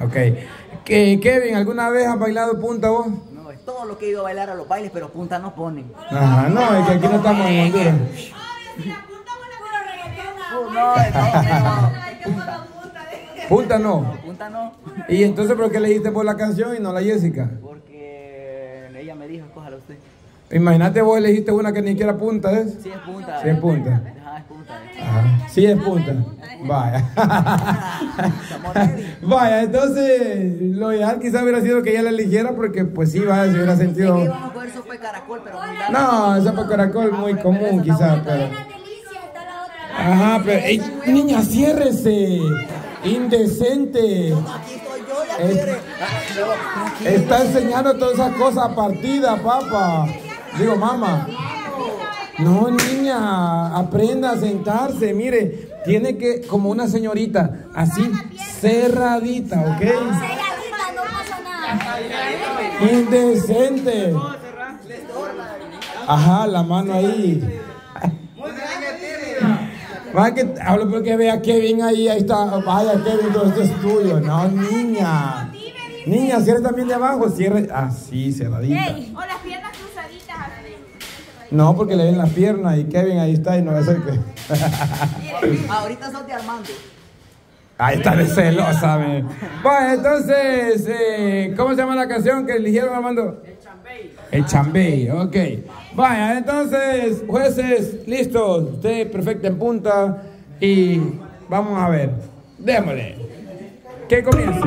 Ok. ¿Qué, Kevin, ¿alguna vez has bailado punta vos? No, es todo lo que he ido a bailar a los bailes, pero punta no ponen. Ajá, no, es que aquí no estamos en Honduras. Uh, no, no, no, Punta no. punta no. ¿Y entonces por qué elegiste por la canción y no la Jessica? Porque ella me dijo, escójala usted. Imagínate vos elegiste una que ni siquiera punta, ¿es? Sí es punta. Sí es punta. Punta. Ajá. Sí es punta. Vaya. Vaya, entonces lo ideal quizás hubiera sido que ella la eligiera porque pues sí, vaya, se hubiera sentido... a. No, esa para caracol muy común quizás, pero... Ajá, pero... ¡Ey, niña, ciérrese! Indecente. Está enseñando todas esas cosas partidas, papá. Digo, mamá. No, niña, aprenda a sentarse. Mire, tiene que, como una señorita, así, cerradita, ¿ok? Selladita, no pasa nada. Indecente. Ajá, la mano ahí. Va que hablo porque vea Kevin ahí, ahí está. Vaya Kevin, todo esto es tuyo. No, niña. Niña, cierre también de abajo, cierre. Así, cerradita. O las piernas cruzaditas así. No, porque le ven las piernas y Kevin ahí está y no a ser que. Ahorita sos de Armando. Ahí está de celosa, me. Bueno, entonces, eh, ¿cómo se llama la canción que eligieron, Armando? El Chambey. El Chambey, ok. Vaya, entonces, jueces, listos. Usted perfecta en punta. Y vamos a ver. Démosle. Que comience.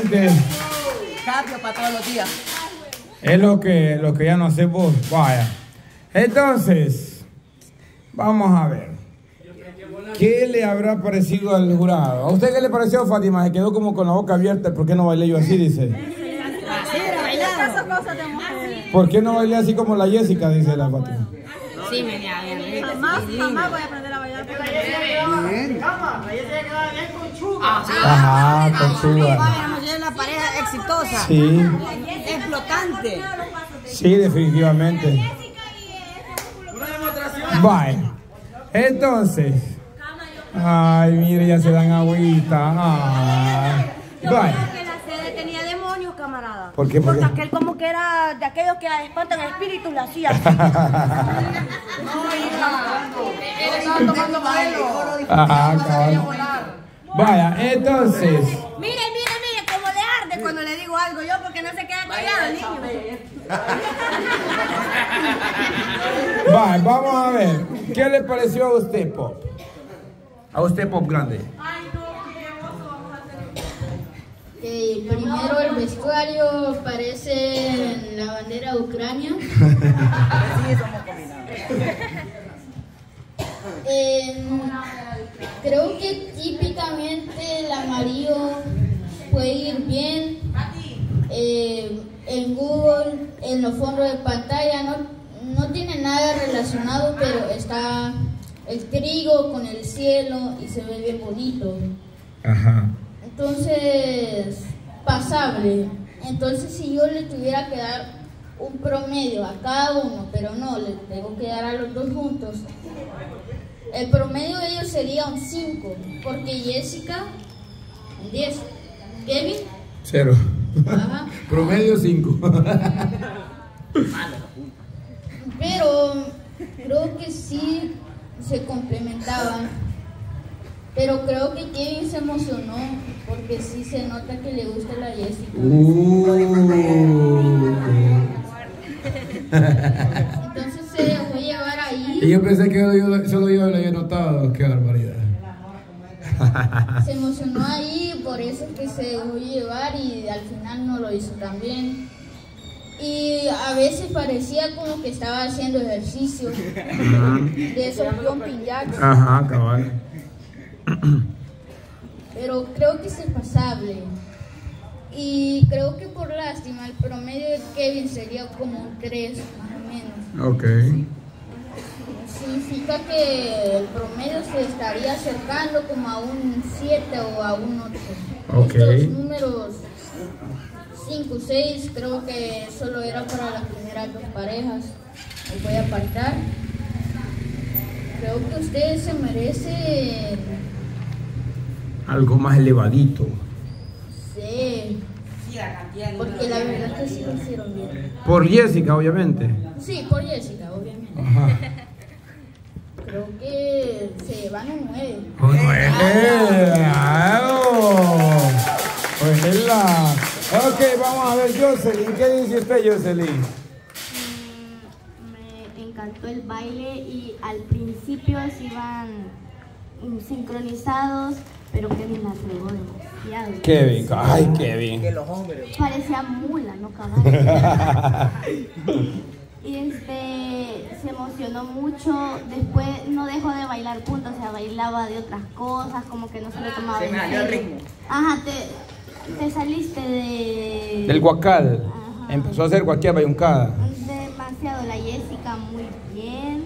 Definitivamente Cardio para todos los días. es lo que, lo que ya no hacemos. Vaya. Entonces, vamos a ver. ¿Qué le habrá parecido al jurado? ¿A usted qué le pareció, Fátima? Se quedó como con la boca abierta. ¿Por qué no bailé yo así? Dice. ¿Por qué no bailé así como la Jessica? Dice la Fátima. Sí, me. Jamás, jamás voy a aprender a bailar. Ajá, con su. Vamos, ya es la pareja exitosa. Sí, Explotante. sí, definitivamente. Bye. Entonces. Ay, mire, ya se dan agüita. Ay. Yo Bye. creo que la sede tenía demonios, camarada. ¿Por qué? ¿Por Porque aquel como que era de aquellos que espantan espíritus, le hacía así. Ajá, cabal. Vaya, entonces. Mire, mire, mire, cómo le arde cuando le digo algo yo, porque no se Vaya, vamos a ver. ¿Qué le pareció a usted, Pop? A usted, Pop Grande. Eh, primero el vestuario parece la bandera de Ucrania. Eh, creo que típicamente el amarillo puede ir bien. Eh, en Google, en los fondos de pantalla, no, no tiene nada relacionado, pero está el trigo con el cielo y se ve bien bonito. Ajá. Entonces, pasable. Entonces, si yo le tuviera que dar un promedio a cada uno, pero no, le tengo que dar a los dos juntos, el promedio de ellos sería un 5, porque Jessica, un 10. Kevin, Cero. ajá. Promedio 5. Pero creo que sí se complementaban. Pero creo que Kevin se emocionó porque sí se nota que le gusta la Jessica. Entonces se dejó llevar Y ahí, yo pensé que yo, solo yo lo había notado. Qué barbaridad. se emocionó ahí, por eso es que se dejó llevar y al final no lo hizo tan bien. Y a veces parecía como que estaba haciendo ejercicio de esos jumping jacks. Ajá, cabal. pero creo que es pasable. Y creo que por lástima el promedio de Kevin sería como un 3 más o menos. Ok. Significa que el promedio se estaría acercando como a un 7 o a un 8. Ok. Estos números 5, 6 creo que solo era para las primeras dos parejas. Los voy a apartar. Creo que ustedes se merecen Algo más elevadito. Sí. Porque la verdad es que sí lo hicieron bien. Por Jessica, obviamente. Sí, por Jessica, obviamente. Ajá. Creo que se van un 9. Un nueve, claro. Pues la. Ok, vamos a ver, Jocelyn. ¿Qué dice usted, Jocelyn? Me encantó el baile y al principio se iban mm, sincronizados, pero Kevin la fregó demasiado. Kevin, ay, Kevin. Que los hombres. Parecía mula, no caballo. y este se emocionó mucho. Después no dejó de bailar punto, o sea, bailaba de otras cosas, como que no se le tomaba Se me salió el ritmo. Ajá, te, te saliste de. Del guacal. Ajá. Empezó a hacer cualquier bayuncada. Demasiado, la Jessica muy bien.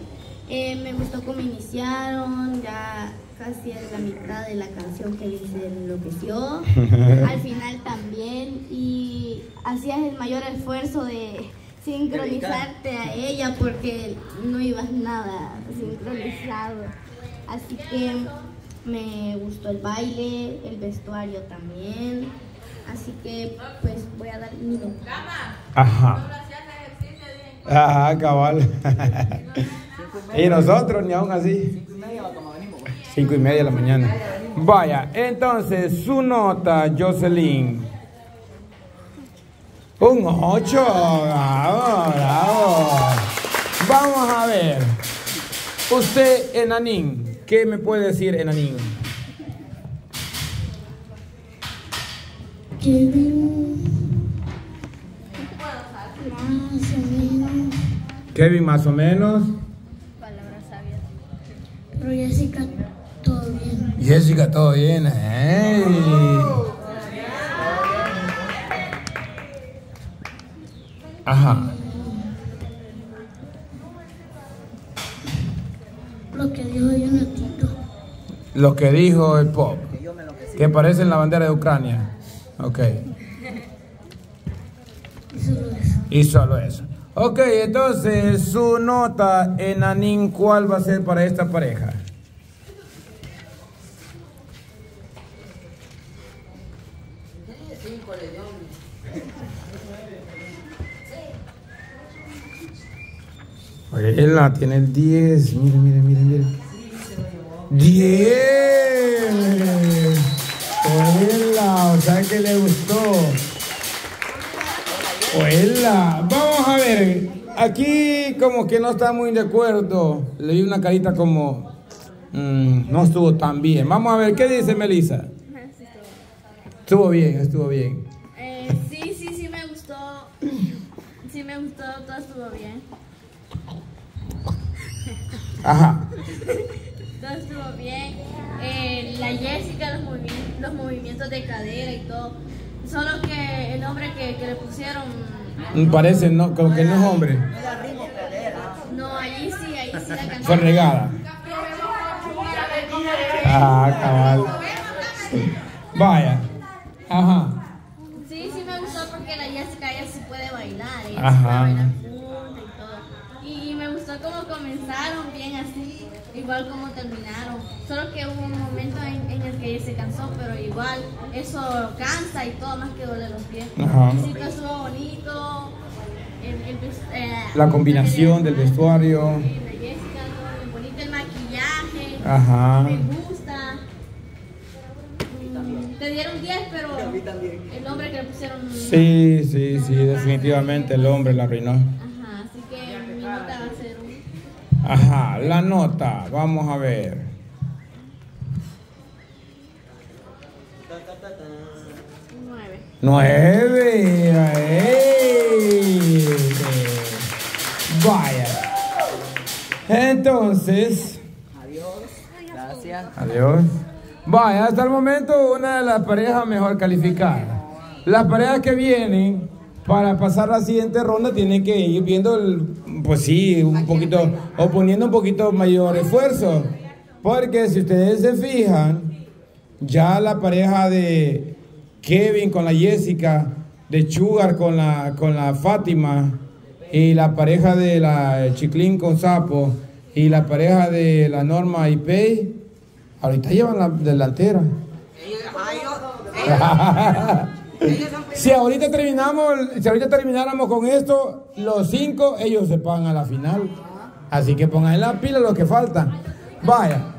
Eh, me gustó cómo iniciaron, ya casi en la mitad de la canción que se enloqueció. Al final también. Y hacías el mayor esfuerzo de sincronizarte a ella porque no ibas nada sincronizado. Así que me gustó el baile, el vestuario también. Así que pues voy a dar mi nota. Ajá. Ajá, cabal. y nosotros, ni aún así. Cinco y media de la mañana. Vaya, entonces su nota, Jocelyn. Un 8. Bravo, bravo. Vamos a ver. Usted, Enanín, ¿qué me puede decir, Enanín? Kevin. Más o menos. Kevin, más o menos. Palabras sabias. Pero Jessica, todo bien. Jessica, todo bien. ¡Ey! Ajá. Lo que dijo Jonatito. Lo que dijo el pop. Que parece en la bandera de Ucrania. Ok. Y solo eso. Y solo eso. Ok, entonces su nota en Anin, ¿cuál va a ser para esta pareja? Oye, tiene el 10. Mire, mire, mire, mire. 10. Oela, o sea que le gustó. Oela, vamos a ver. Aquí como que no está muy de acuerdo. Le di una carita como mm, no estuvo tan bien. Vamos a ver qué dice Melissa. Estuvo bien, estuvo bien. Eh, sí, sí, sí me gustó. Sí me gustó, todo estuvo bien. Ajá. Todo estuvo bien. Eh, la Jessica, los, movi- los movimientos de cadera y todo. Solo que el nombre que, que le pusieron. Mm, Parece no, como que no es hombre. No, ahí sí, ahí sí la canción. Fue regada. Ah, cabal. Vaya. Ajá. Sí, sí me gustó porque la Jessica ella sí puede bailar. Ella sí Ajá. puede bailar junta y todo. Y, y me gustó cómo comenzaron bien así, igual como terminaron. Solo que hubo un momento en, en el que ella se cansó, pero igual eso cansa y todo más que duele los pies. Ajá. Sí que estuvo bonito. El, el eh, La combinación del vestuario. La Jessica, todo bien bonito. El maquillaje. Ajá. Me gusta. Mm, Te dieron 10, pero el nombre que le pusieron. Sí, sí, sí, definitivamente el hombre la arruinó. Ajá, así que mi nota va a ser un Ajá, la nota, vamos a ver. 9. Nueve. ¡ey! Vaya. Entonces, Gracias. adiós. Vaya, hasta el momento una de las parejas mejor calificadas. Las parejas que vienen para pasar la siguiente ronda tienen que ir viendo, el, pues sí, un poquito, o poniendo un poquito mayor esfuerzo. Porque si ustedes se fijan, ya la pareja de Kevin con la Jessica, de Sugar con la, con la Fátima, y la pareja de la Chiclín con Sapo, y la pareja de la Norma y Pei, ahorita llevan la delantera. si ahorita terminamos, si ahorita termináramos con esto, los cinco, ellos se van a la final. Así que pongan en la pila lo que falta. Vaya.